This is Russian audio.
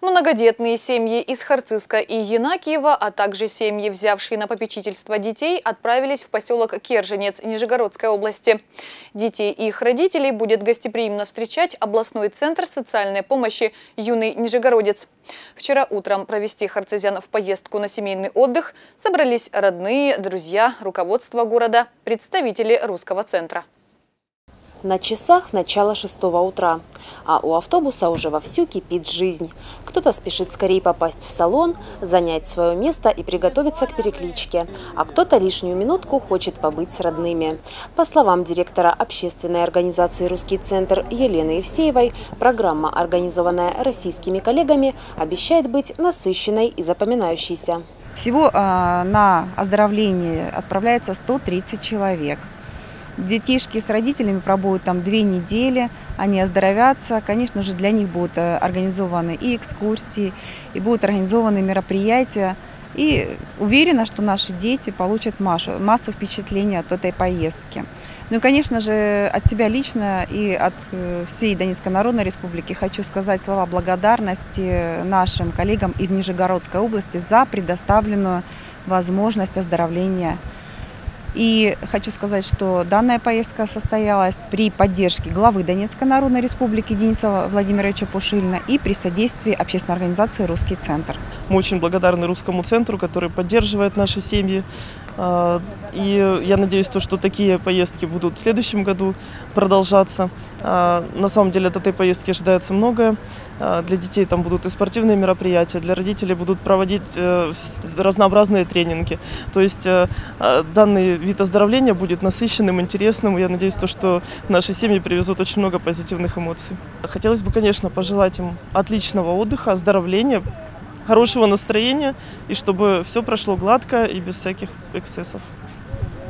Многодетные семьи из Харциска и Янакиева, а также семьи, взявшие на попечительство детей, отправились в поселок Керженец Нижегородской области. Детей и их родителей будет гостеприимно встречать областной центр социальной помощи «Юный Нижегородец». Вчера утром провести харцизян в поездку на семейный отдых собрались родные, друзья, руководство города, представители русского центра. На часах начало шестого утра, а у автобуса уже вовсю кипит жизнь. Кто-то спешит скорее попасть в салон, занять свое место и приготовиться к перекличке, а кто-то лишнюю минутку хочет побыть с родными. По словам директора общественной организации «Русский центр» Елены Евсеевой, программа, организованная российскими коллегами, обещает быть насыщенной и запоминающейся. Всего э, на оздоровление отправляется 130 человек. Детишки с родителями пробудут там две недели, они оздоровятся. Конечно же, для них будут э, организованы и экскурсии, и будут организованы мероприятия. И уверена, что наши дети получат массу, массу впечатлений от этой поездки. Ну и, конечно же, от себя лично и от э, всей Донецкой Народной Республики хочу сказать слова благодарности нашим коллегам из Нижегородской области за предоставленную возможность оздоровления и хочу сказать, что данная поездка состоялась при поддержке главы Донецкой Народной Республики Дениса Владимировича Пушилина и при содействии общественной организации «Русский центр». Мы очень благодарны Русскому центру, который поддерживает наши семьи. А, и я надеюсь, то, что такие поездки будут в следующем году продолжаться. А, на самом деле от этой поездки ожидается многое. А, для детей там будут и спортивные мероприятия, для родителей будут проводить э, разнообразные тренинги. То есть э, данный вид оздоровления будет насыщенным, интересным. Я надеюсь, то, что наши семьи привезут очень много позитивных эмоций. Хотелось бы, конечно, пожелать им отличного отдыха, оздоровления, хорошего настроения и чтобы все прошло гладко и без всяких эксцессов.